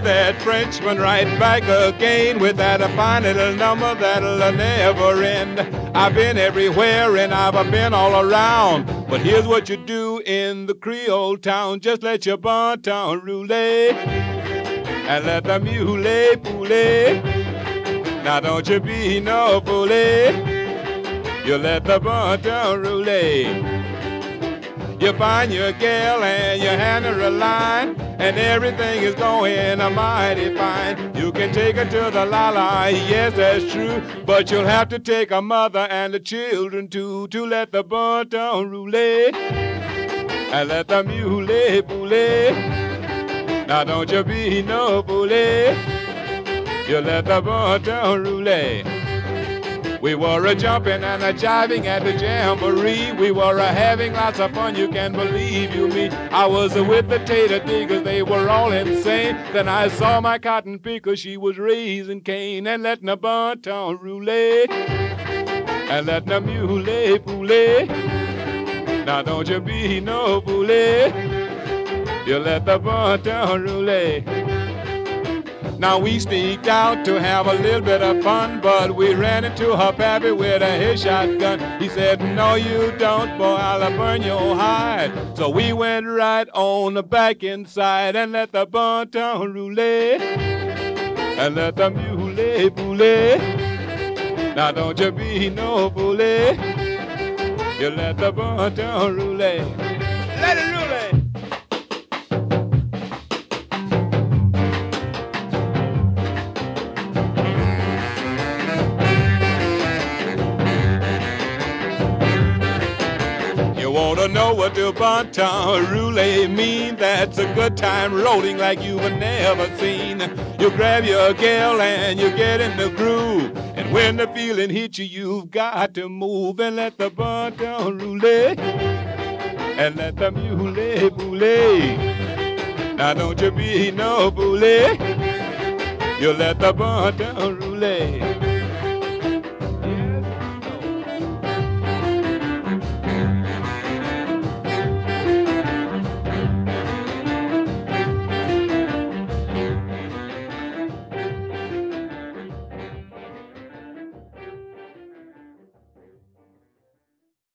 Frenchman right back again with that fine little number that'll never end. I've been everywhere and I've been all around. But here's what you do in the Creole town. Just let your bon ton roulay and let the mule poulet. Now don't you be no bully. You let the bon ton roulay. You find your gal and you hand her a line, and everything is going a mighty fine. You can take her to the la-la, yes, that's true, but you'll have to take a mother and the children too to let the bon ton roulay and let the mule poulet. Now don't you be no bully, you let the bon ton roulay. We were a jumping and a jiving at the jamboree. We were a having lots of fun, you can believe you me. I was with the tater diggers, they were all insane. Then I saw my cotton picker, she was raising cane and letting a bon ton roulay and letting a mule poulet. Now don't you be no bully, you let the bon ton roulay. Now we sneaked out to have a little bit of fun, but we ran into her pappy with a his shotgun. He said, No, you don't, boy, I'll burn your hide. So we went right on the back inside and let the bon ton roulay and let the mule poulet. Now don't you be no bully, you let the bon ton roulay. Let it roulay. You know what the bon ton mean? That's a good time rolling like you've never seen. You grab your gal and you get in the groove. And when the feeling hits you, you've got to move and let the bon roulay and let the mule poulet. Now don't you be no bully. You let the bon roulay.